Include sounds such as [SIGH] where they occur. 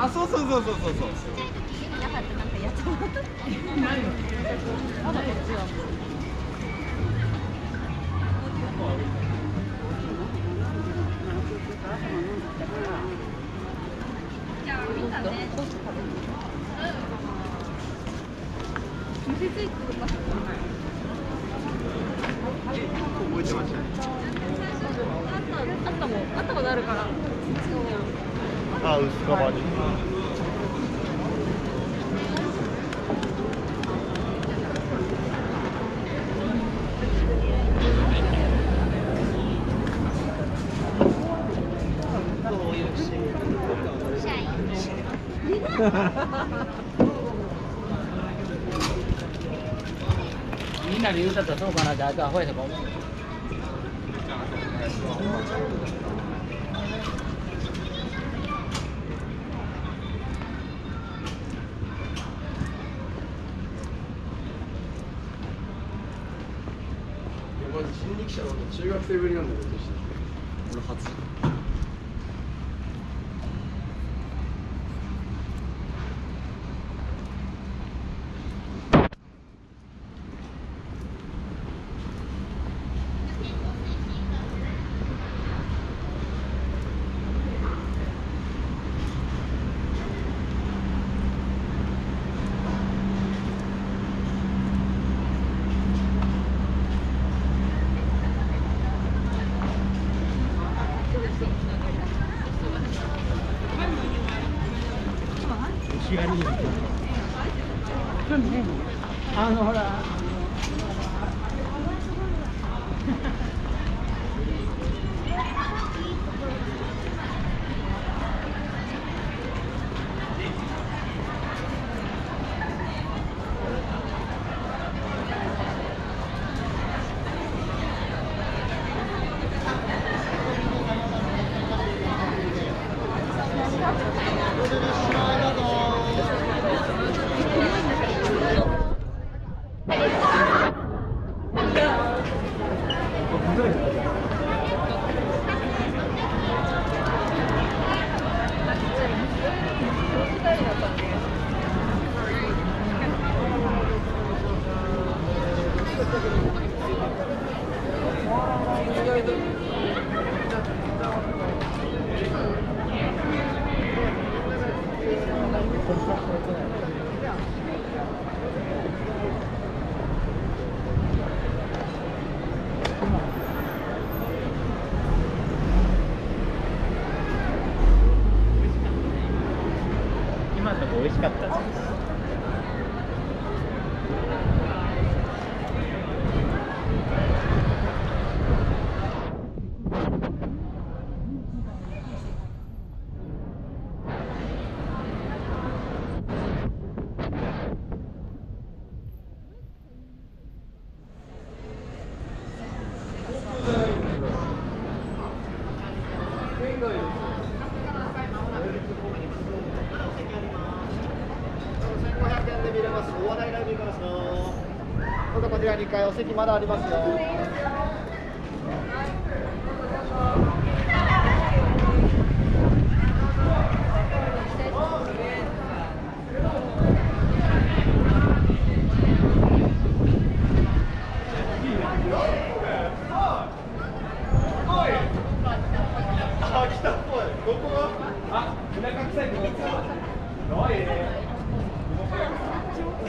あそうそうそうそうそうそう。なかったなんかやっちゃうまだこっちは覚えてましたねあったもんあったことあるから。あ薄皮にみんなで言うたったらそうかなってあい人力車の中学生ぶりなんだよ俺初。あのほら今の美味しかったです。で見れます大洗ライブ行きますよどうぞこちら2階お席まだありますよあ来た。っぽいどこがあ田舎臭いとこお [LAUGHS] い